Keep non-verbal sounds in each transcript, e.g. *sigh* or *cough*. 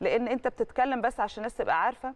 لأن أنت بتتكلم بس عشان الناس تبقى عارفة.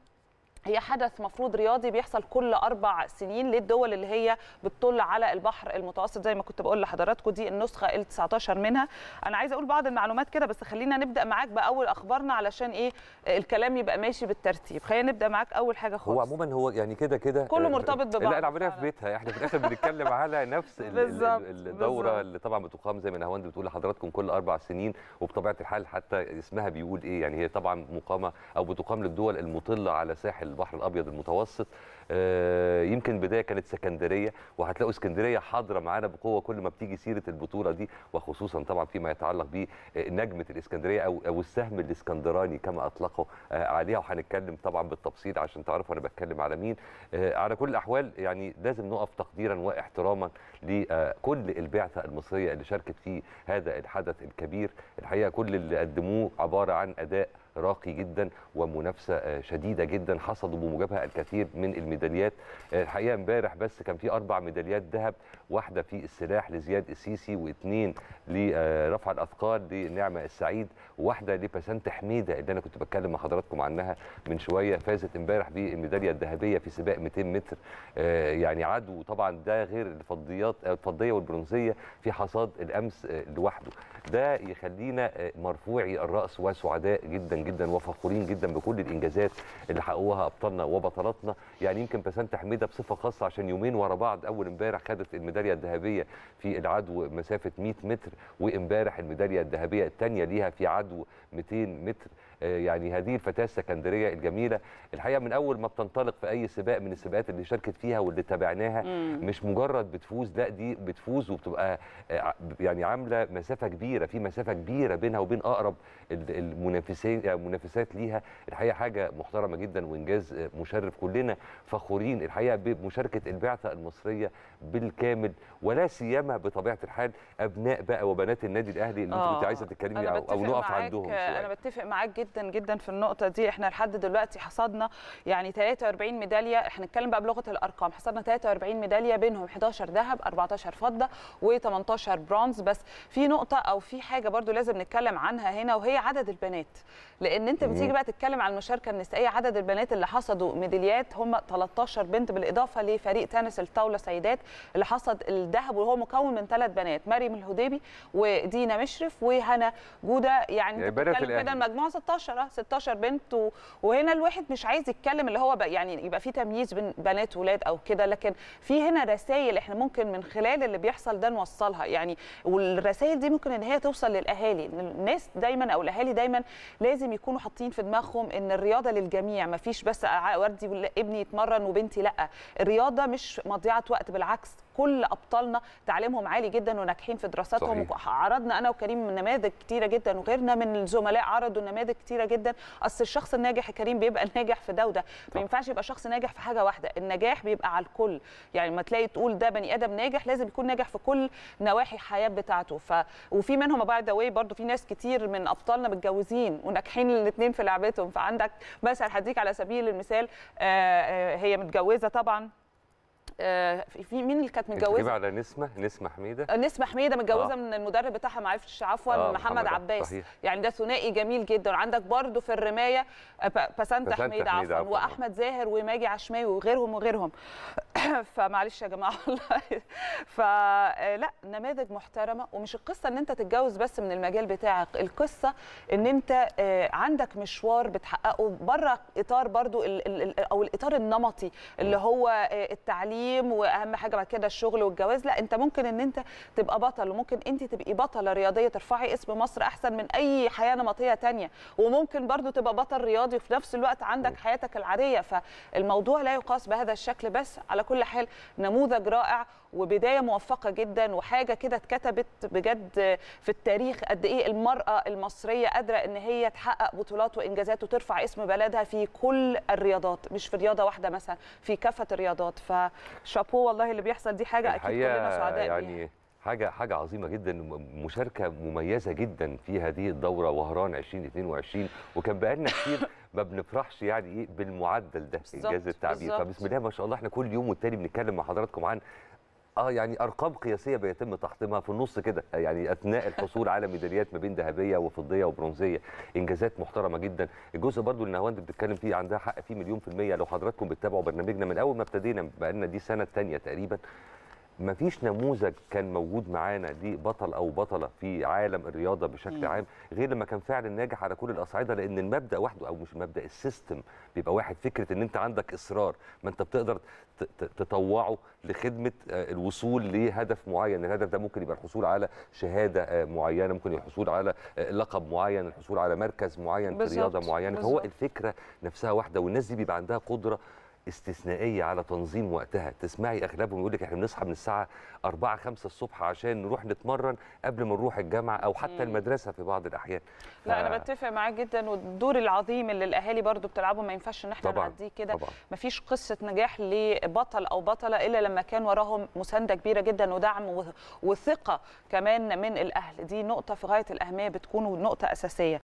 هي حدث مفروض رياضي بيحصل كل أربع سنين للدول اللي هي بتطل على البحر المتوسط. زي ما كنت بقول لحضراتكم دي النسخة ال 19 منها. أنا عايزة أقول بعض المعلومات كده بس خلينا نبدأ معاك بأول أخبارنا علشان إيه الكلام يبقى ماشي بالترتيب. خلينا نبدأ معاك أول حاجة خالص. هو عموما هو يعني كده كده كله مرتبط ببعض لا العملية في بيتها. إحنا في الآخر بنتكلم *laughs* على نفس الدورة. اللي طبعا بتقام زي ما نهاوند بتقول لحضراتكم كل أربع سنين. وبطبيعة الحال حتى اسمها بيقول إيه يعني هي طبعا مقامة أو بتقام للدول المطلة على ساحل البحر الأبيض المتوسط. آه، يمكن البدايه كانت اسكندريه وهتلاقوا اسكندرية حاضرة معانا بقوة كل ما بتيجي سيرة البطولة دي وخصوصا طبعا فيما يتعلق بنجمة الإسكندرية أو أو السهم الإسكندراني كما اطلقوا آه، عليها. وهنتكلم طبعا بالتفصيل عشان تعرفوا أنا بتكلم على مين. آه، على كل الأحوال يعني لازم نقف تقديرا واحتراما لكل البعثة المصرية اللي شاركت في هذا الحدث الكبير. الحقيقة كل اللي قدموه عبارة عن أداء راقي جدا ومنافسة آه، شديدة جدا. حصدوا بموجبها الكثير من الميداليات. آه، الحقيقة امبارح بس كان في أربع ميداليات ذهب واحدة في السلاح لزياد السيسي واثنين لرفع الأثقال لنعمة السعيد وواحده لبسنت حميدة اللي أنا كنت بتكلم مع حضراتكم عنها من شوية. فازت امبارح بالميدالية الذهبية في سباق 200 متر. آه، يعني عدو طبعا ده غير الفضيات آه، الفضية والبرونزية في حصاد الأمس آه، لوحده. ده يخلينا آه، مرفوعي الرأس وسعداء جدا جدا وفخورين جدا بكل الإنجازات اللي حققوها أبطالنا وبطلاتنا. يعني يمكن بسنت حميدة بصفة خاصة عشان يومين ورا بعض أول امبارح خدت الميدالية الذهبية في العدو مسافة 100 متر وامبارح الميدالية الذهبية الثانية ليها في عدو 200 متر. يعني هذه الفتاة السكندرية الجميلة. الحقيقة من أول ما بتنطلق في أي سباق من السباقات اللي شاركت فيها واللي تابعناها مش مجرد بتفوز لا دي بتفوز وبتبقى آه، يعني عاملة مسافة كبيرة في مسافة كبيرة بينها وبين أقرب ال- المنافسين آه، منافسات ليها. الحقيقة حاجة محترمة جدا وإنجاز آه، مشرف كلنا فخورين. الحقيقة بمشاركة البعثة المصرية بالكامل ولا سيما بطبيعة الحال أبناء بقى وبنات النادي الأهلي اللي أنت آه، كنت عايزة تتكلمي أو, نقف عندهم أنا بتفق معاك جدا جدا في النقطة دي. إحنا لحد دلوقتي حصدنا يعني 43 ميدالية. إحنا هنتكلم بقى بلغة الأرقام. حصدنا 43 ميدالية بينهم 11 ذهب 14 فضة و18 برونز. بس في نقطة أو في حاجة برضو لازم نتكلم عنها هنا وهي عدد البنات. لأن أنت بتيجي بقى تتكلم عن المشاركة النسائية عدد البنات اللي حصدوا ميداليات هم 13 بنت بالإضافة لفريق تنس الطاولة سيدات اللي حصد الذهب وهو مكون من ثلاث بنات مريم الهديبي ودينا مشرف وهنا جودة. يعني بنات كده. المجموعة 16 آه 16 بنت و... وهنا الواحد مش عايز يتكلم اللي هو بقى يعني يبقى في تمييز بين بنات وولاد أو كده لكن في هنا رسائل إحنا ممكن من خلال اللي بيحصل ده نوصلها. يعني والرسائل دي ممكن ان هي توصل للأهالي الناس دايما أو الأهالي دايما لازم يكونوا حاطين في دماغهم إن الرياضة للجميع ما فيش بس وردي ابني يتمرن وبنتي لأ. الرياضة مش مضيعة وقت بالعكس كل أبطالنا تعليمهم عالي جدا وناجحين في دراستهم. صحيح. عرضنا أنا وكريم نماذج كتيرة جدا وغيرنا من الزملاء عرضوا نماذج كتيرة جدا. أصل الشخص الناجح يا كريم بيبقى ناجح في ده وده. ما. ينفعش يبقى شخص ناجح في حاجة واحدة النجاح بيبقى على الكل. يعني ما تلاقي تقول ده بني آدم ناجح لازم يكون ناجح في كل نواحي الحياة بتاعته. ف وفي منهم by the way برضه في ناس كتير من أبطالنا متجوزين وناجحين الاثنين في لعبتهم. فعندك مثلا هديك على سبيل المثال آه، آه، هي متجوزة طبعا. في في مين اللي كانت متجوزة؟ على نسمة نسمة حميدة؟ نسمة حميدة متجوزة آه. من المدرب بتاعها ما عرفتش عفوا آه، محمد, محمد عباس. صحيح. يعني ده ثنائي جميل جدا. وعندك برضو في الرماية آه، بسنت حميدة حميدة عفوا. وأحمد زاهر وماجي عشماوي وغيرهم وغيرهم. *coughs* فمعلش يا جماعة والله. *laughs* فلا نماذج محترمة. ومش القصة إن أنت تتجوز بس من المجال بتاعك. القصة إن أنت آه، عندك مشوار بتحققه بره إطار ال- أو الإطار النمطي اللي هو آه، التعليم وأهم حاجة بعد كده الشغل والجواز. لا أنت ممكن إن أنت تبقى بطل وممكن أنت تبقي بطلة رياضية ترفعي اسم مصر أحسن من أي حياة نمطية تانية. وممكن برضو تبقى بطل رياضي وفي نفس الوقت عندك حياتك العادية. فالموضوع لا يقاس بهذا الشكل بس على كل حال نموذج رائع وبداية موفقة جدا وحاجة كده اتكتبت بجد في التاريخ قد إيه المرأة المصرية قادرة إن هي تحقق بطولات وإنجازات وترفع اسم بلدها في كل الرياضات مش في رياضة واحدة مثلا في كافة الرياضات. فشابو والله اللي بيحصل دي حاجة أكيد كلنا سعداء بيها. يعني حاجة حاجة عظيمة جدا مشاركة مميزة جدا في هذه الدورة وهران 2022 وكان بقالنا كتير ما بنفرحش يعني إيه بالمعدل ده إنجاز التعبير. فبسم الله ما شاء الله إحنا كل يوم والتاني بنتكلم مع حضراتكم عن آه يعني أرقام قياسية بيتم تحطيمها في النص كده. يعني أثناء الحصول على ميداليات ما بين ذهبية وفضية وبرونزية. إنجازات محترمة جدا. الجزء برضو اللي نهاوند بتتكلم فيه عندها حق فيه مليون في المية. لو حضراتكم بتتابعوا برنامجنا من أول ما ابتدينا بقالنا دي سنة ثانية تقريبا. ما فيش نموذج كان موجود معانا دي بطل أو بطلة في عالم الرياضة بشكل مم. عام غير لما كان فعلا ناجح على كل الأصعدة لأن المبدأ وحده أو مش المبدا السيستم بيبقى واحد فكرة إن أنت عندك إصرار ما أنت بتقدر تطوعه لخدمة آه، الوصول لهدف معين الهدف ده ممكن يبقى الحصول على شهادة آه، معينة ممكن الحصول على آه، لقب معين الحصول على مركز معين في رياضة معينة فهو. الفكرة نفسها واحدة والناس دي بيبقى عندها قدرة استثنائية على تنظيم وقتها. تسمعي أغلبهم يقول لك إحنا بنصحى من الساعة 4 5 الصبح عشان نروح نتمرن قبل ما نروح الجامعة أو حتى مم. المدرسة في بعض الأحيان. لا ف- أنا بتفق معاك جدا والدور العظيم اللي الأهالي برضو بتلعبه ما ينفعش إن إحنا نعديه كده. مفيش قصة نجاح لبطل أو بطلة إلا لما كان وراهم مساندة كبيرة جدا ودعم و- وثقة كمان من الأهل. دي نقطة في غاية الأهمية بتكون نقطة أساسية.